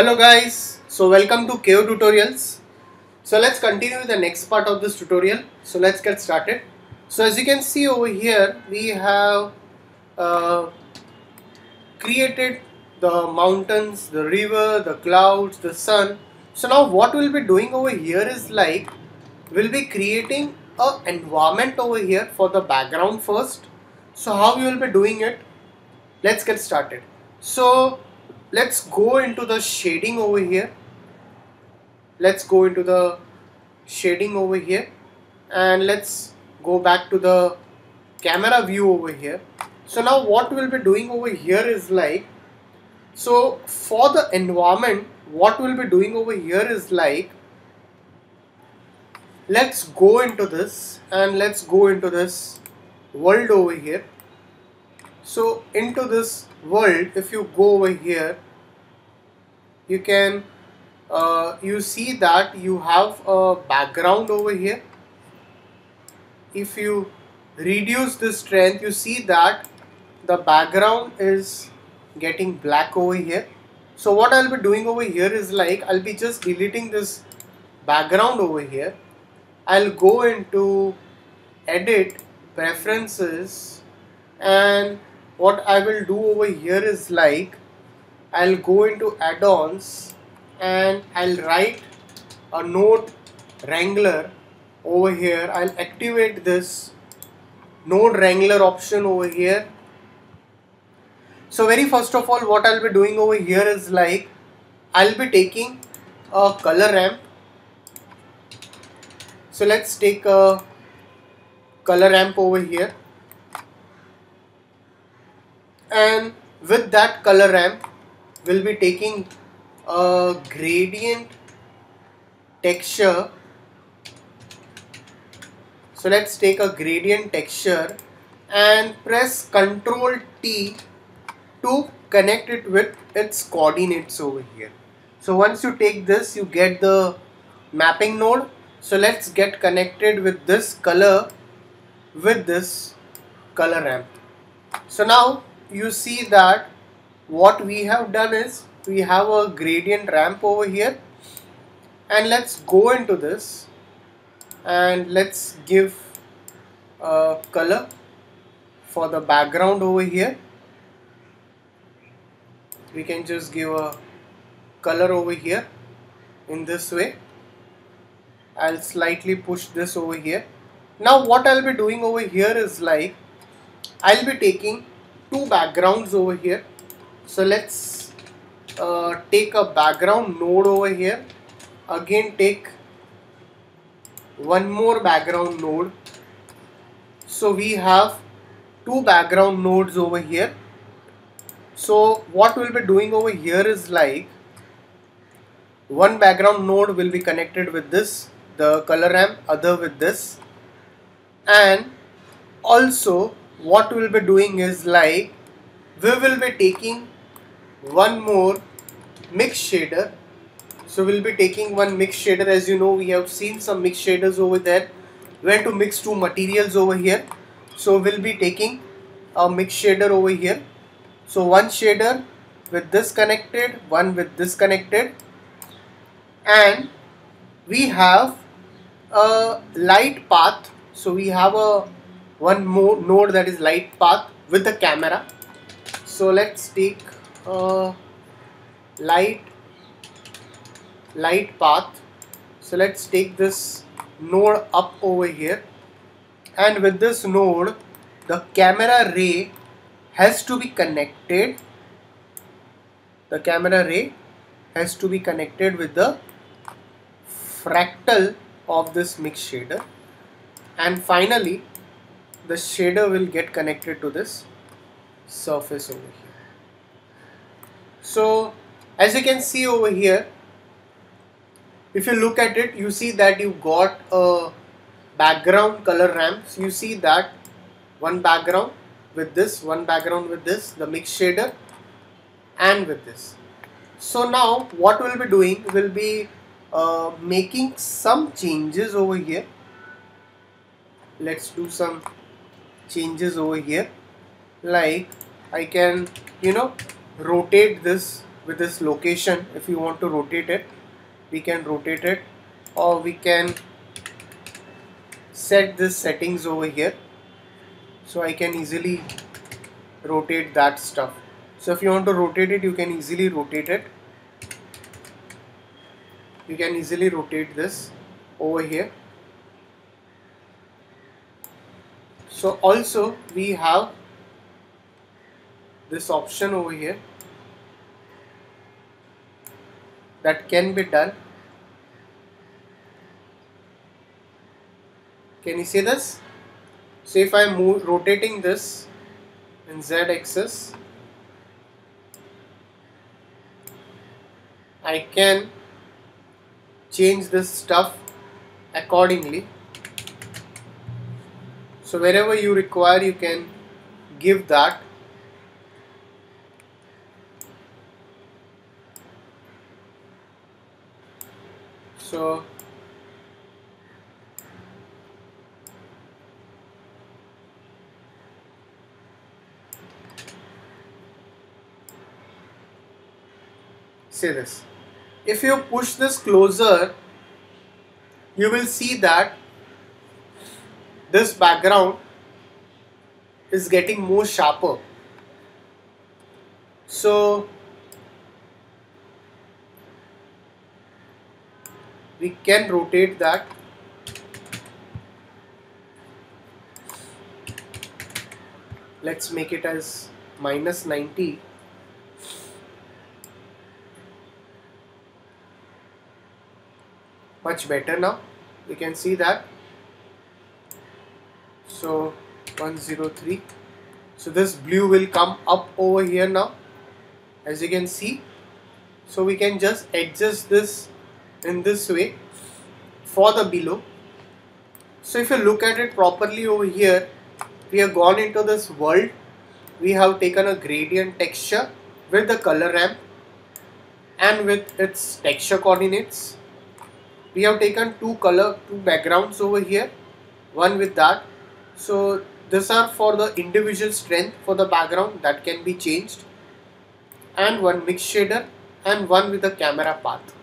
Hello guys, so welcome to Kayo tutorials. So let's continue with the next part of this tutorial. So let's get started. So as you can see over here, we have uh, created the mountains, the river, the clouds, the sun. So now what we'll be doing over here is like, we'll be creating a environment over here for the background first. So how we will be doing it? Let's get started. So let's go into the shading over here. Let's go into the shading over here. And let's go back to the camera view over here. So now what we'll be doing over here is like so for the environment what we'll be doing over here is like let's go into this and let's go into this world over here so into this world if you go over here you can uh, you see that you have a background over here. If you reduce the strength you see that the background is getting black over here. So what I'll be doing over here is like I'll be just deleting this background over here. I'll go into edit preferences and what I will do over here is like I'll go into add-ons and I'll write a node wrangler over here. I'll activate this node wrangler option over here. So very first of all what I'll be doing over here is like I'll be taking a color ramp. So let's take a color ramp over here and with that color ramp we'll be taking a gradient texture. So let's take a gradient texture and press ctrl T to connect it with its coordinates over here. So once you take this you get the mapping node. So let's get connected with this color with this color ramp. So now you see that what we have done is we have a gradient ramp over here. And let's go into this. And let's give a color for the background over here. We can just give a color over here in this way. I'll slightly push this over here. Now what I'll be doing over here is like I'll be taking two backgrounds over here. So let's uh, take a background node over here. Again take one more background node. So we have two background nodes over here. So what we'll be doing over here is like one background node will be connected with this the color ramp other with this. And also what we'll be doing is like we will be taking one more mix shader. So we'll be taking one mix shader. As you know we have seen some mix shaders over there. Where to mix two materials over here. So we'll be taking a mix shader over here. So one shader with this connected one with this connected. And we have a light path. So we have a one more node that is light path with the camera. So let's take a light light path. So let's take this node up over here. And with this node the camera ray has to be connected. The camera ray has to be connected with the fractal of this mix shader. And finally the shader will get connected to this surface over here. So as you can see over here, if you look at it, you see that you got a background color ramps. You see that one background with this, one background with this, the mix shader and with this. So now what we'll be doing will be uh, making some changes over here. Let's do some changes over here. Like I can you know rotate this with this location. If you want to rotate it we can rotate it. Or we can set this settings over here. So I can easily rotate that stuff. So if you want to rotate it you can easily rotate it. You can easily rotate this over here so also we have this option over here that can be done. Can you see this? So if I move rotating this in z axis I can change this stuff accordingly so wherever you require you can give that. So say this. If you push this closer you will see that this background is getting more sharper. So we can rotate that. Let's make it as minus 90 much better now. You can see that so 103 so this blue will come up over here now as you can see. So we can just adjust this in this way for the below. So if you look at it properly over here we have gone into this world. We have taken a gradient texture with the color ramp and with its texture coordinates. We have taken two color two backgrounds over here. One with that so these are for the individual strength for the background that can be changed. And one mix shader and one with the camera path.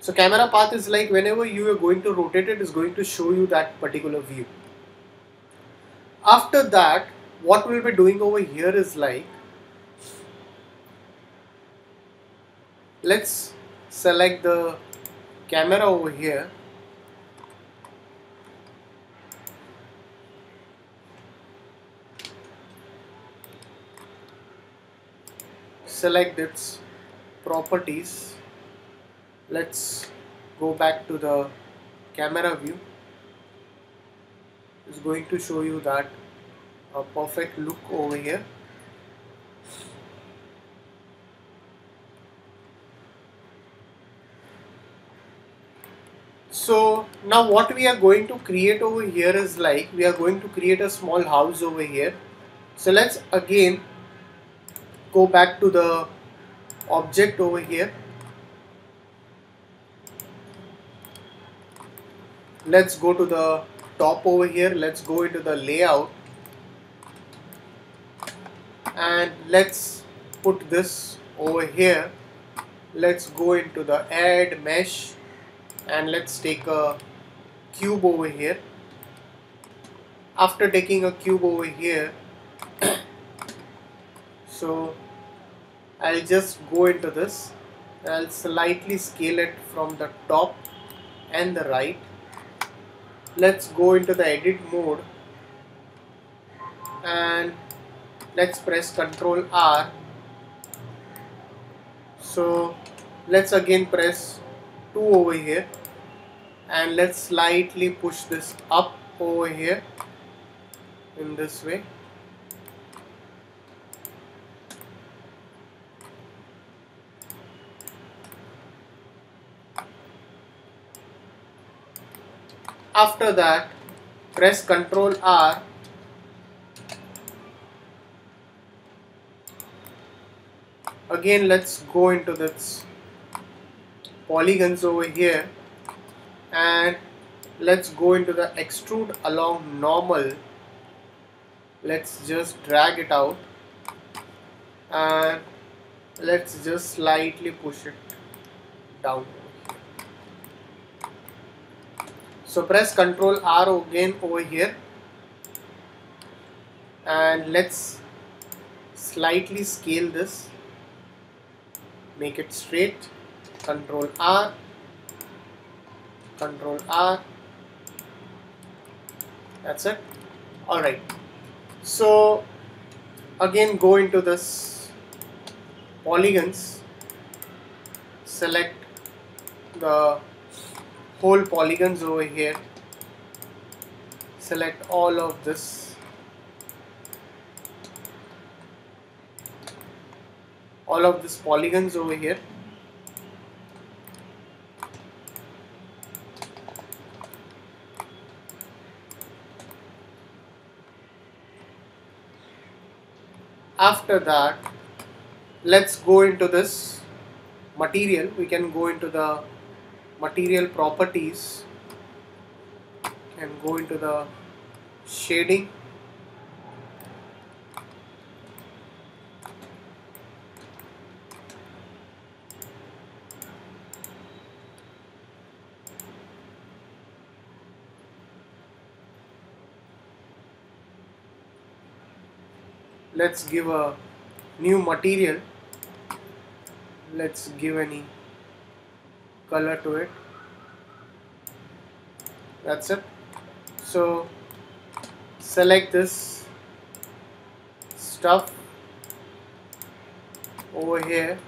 So camera path is like whenever you are going to rotate it is going to show you that particular view. After that what we'll be doing over here is like let's select the camera over here select its properties let's go back to the camera view. It's going to show you that a perfect look over here. So now what we are going to create over here is like we are going to create a small house over here. So let's again go back to the object over here. Let's go to the top over here. Let's go into the layout. And let's put this over here. Let's go into the add mesh. And let's take a cube over here. After taking a cube over here so I'll just go into this. I'll slightly scale it from the top and the right. Let's go into the edit mode. And let's press ctrl R. So let's again press 2 over here. And let's slightly push this up over here in this way after that press ctrl R. Again let's go into this polygons over here. And let's go into the extrude along normal. Let's just drag it out. And let's just slightly push it down so press ctrl R again over here. And let's slightly scale this. Make it straight. Control R. Control R. That's it. Alright so again go into this polygons. Select the whole polygons over here. Select all of this. All of these polygons over here. After that let's go into this material. We can go into the material properties and go into the shading. Let's give a new material. Let's give any color to it. That's it. So select this stuff over here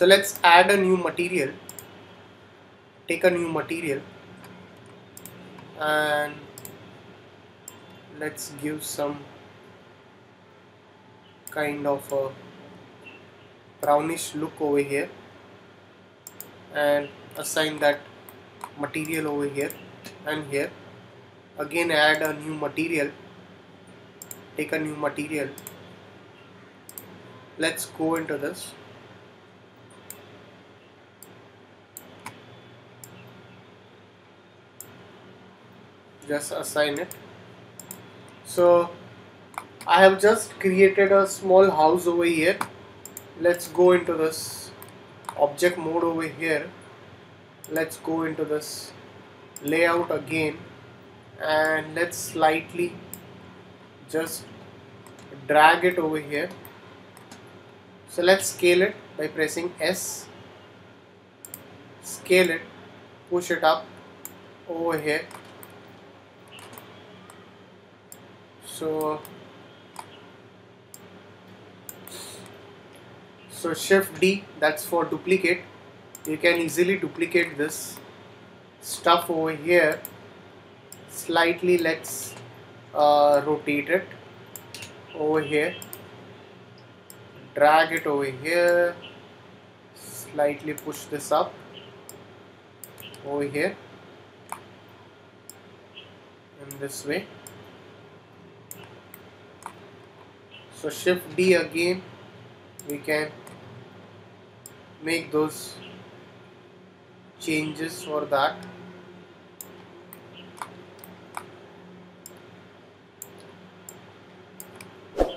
so let's add a new material. Take a new material. And let's give some kind of a brownish look over here. And assign that material over here and here. Again add a new material. Take a new material. Let's go into this just assign it. So I have just created a small house over here. Let's go into this object mode over here. Let's go into this layout again. And let's slightly just drag it over here. So let's scale it by pressing S. Scale it. Push it up over here so so shift D that's for duplicate. You can easily duplicate this stuff over here. Slightly let's uh, rotate it over here. Drag it over here. Slightly push this up over here. In this way so shift D again we can make those changes for that.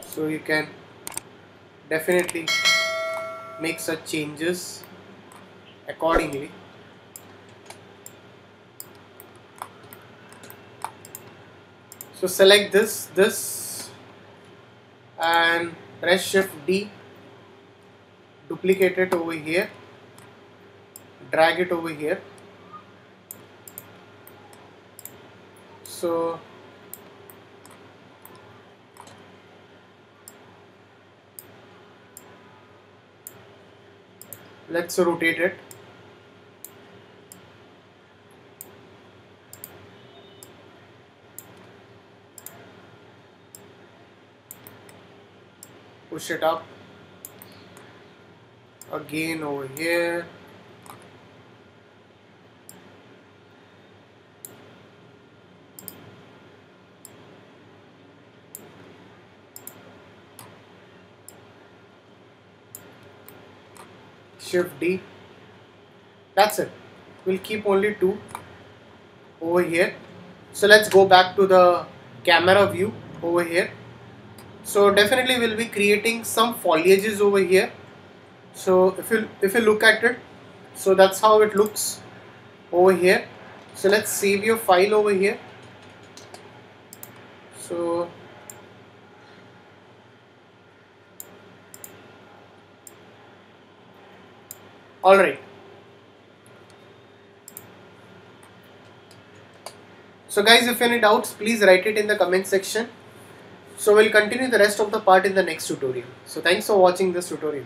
So you can definitely make such changes accordingly. So select this this and press shift D duplicate it over here drag it over here. So let's rotate it push it up again over here. Shift D. That's it. We'll keep only two over here. So let's go back to the camera view over here so definitely we'll be creating some foliages over here. So if you if you look at it so that's how it looks over here. So let's save your file over here. So alright so guys if any doubts please write it in the comment section so we'll continue the rest of the part in the next tutorial. So thanks for watching this tutorial.